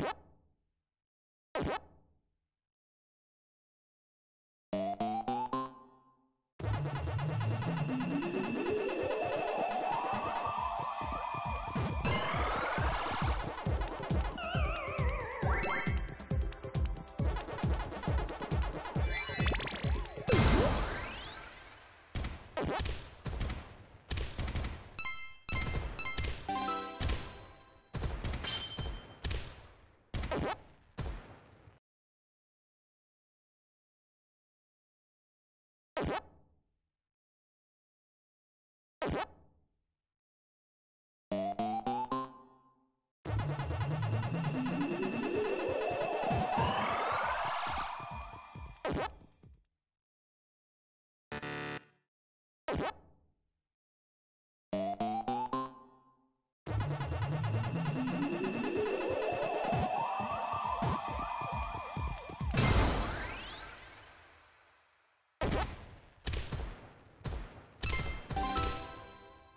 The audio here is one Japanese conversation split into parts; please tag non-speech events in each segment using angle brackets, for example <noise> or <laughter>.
you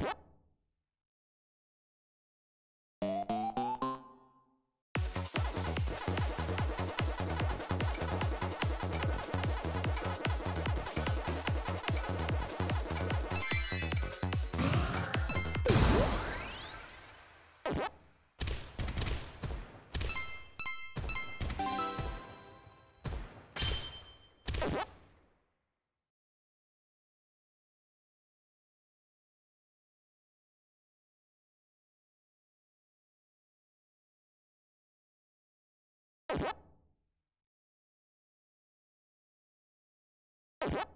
What? What? <laughs>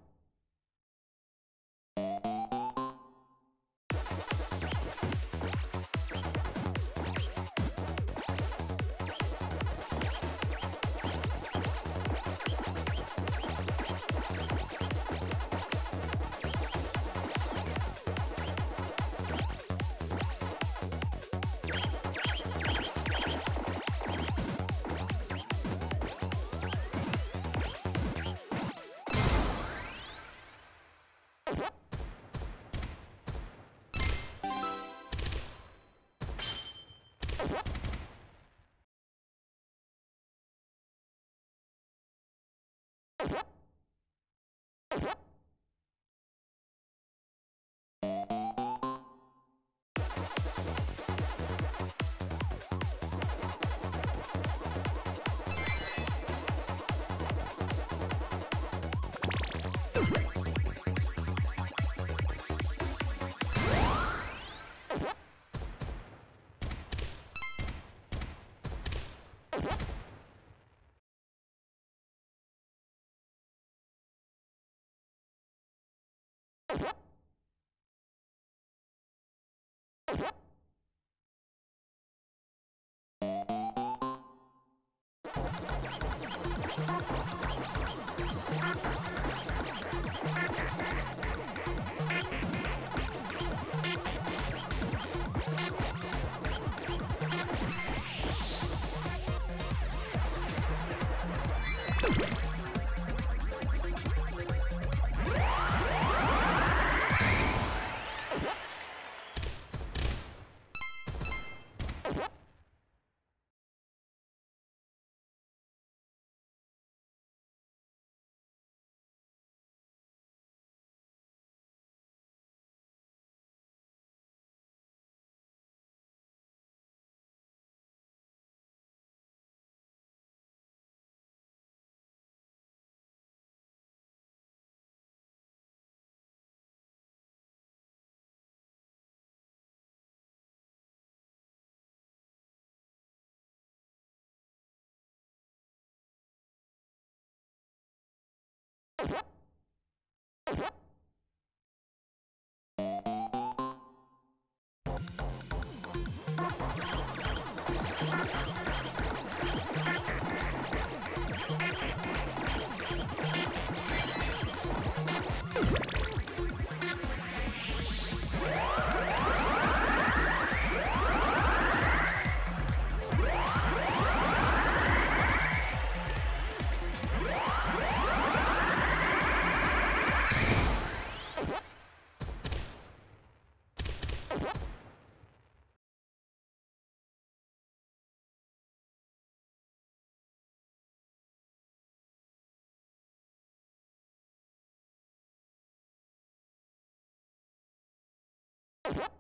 you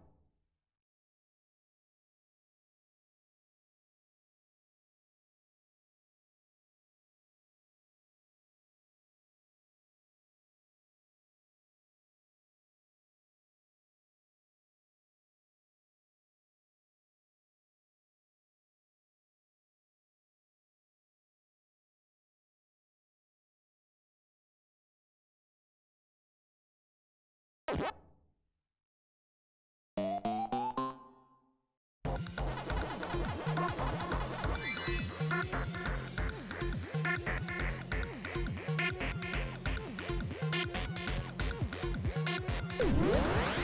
What?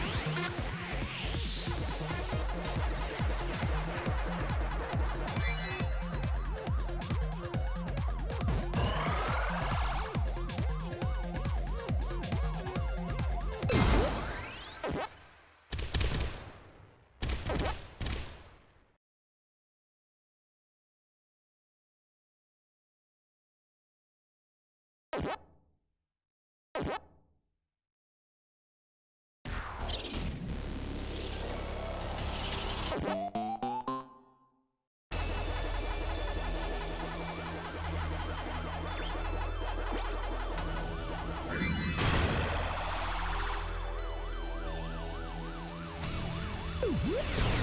Woo!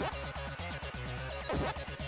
Ha ha ha ha!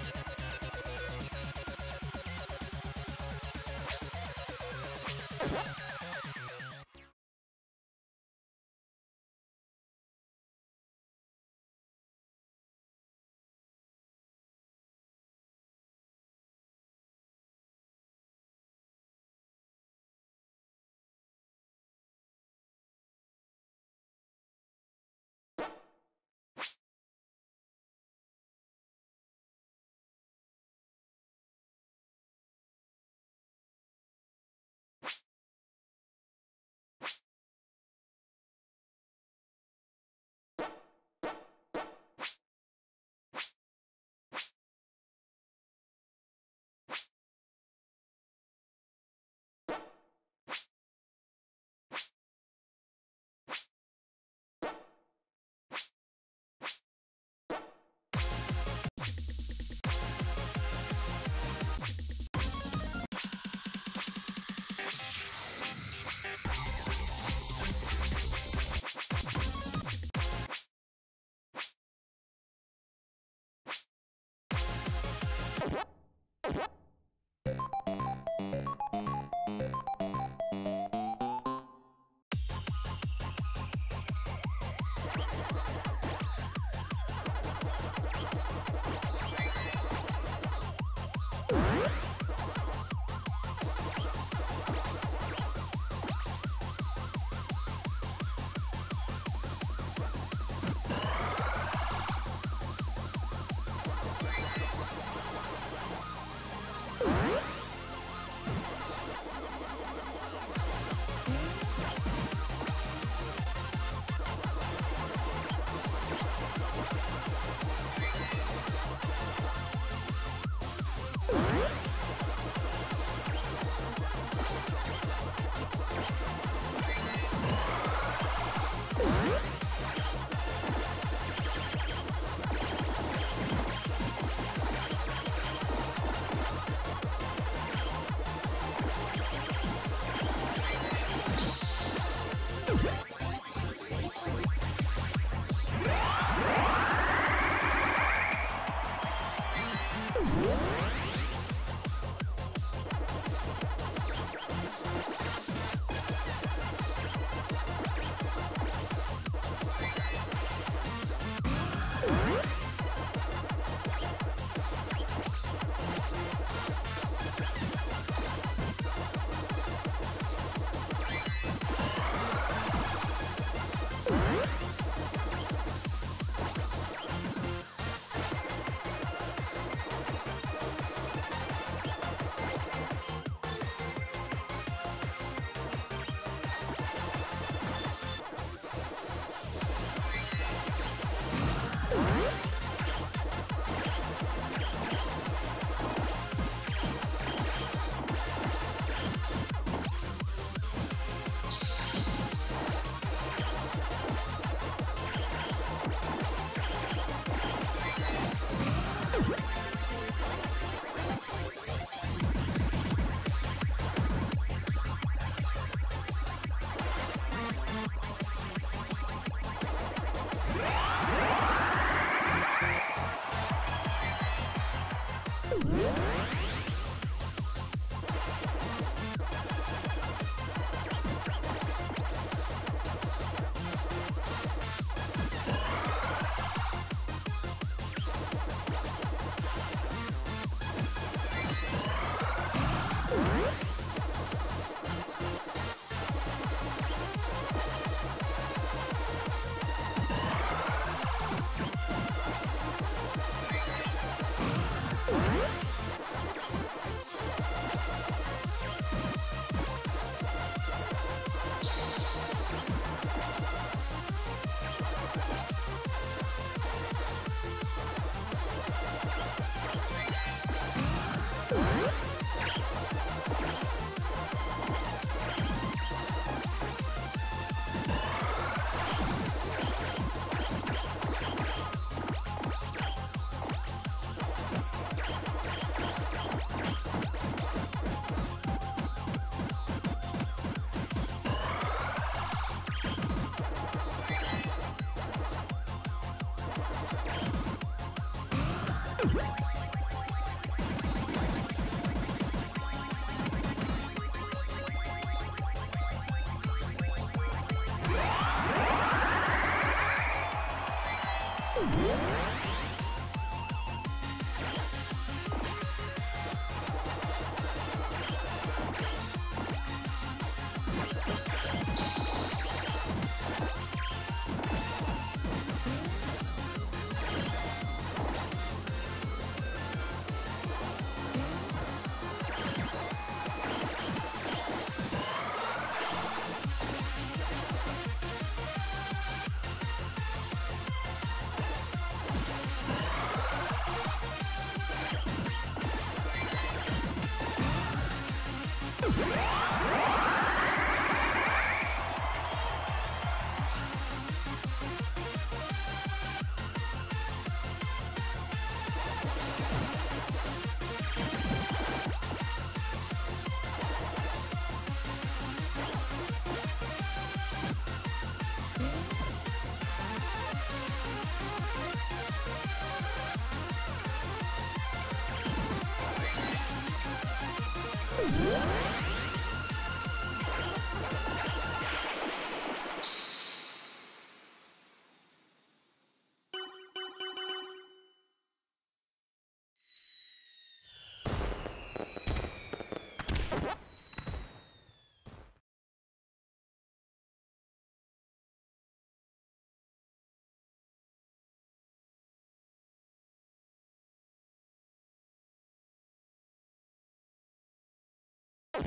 Yeah!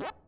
Yep.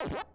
What?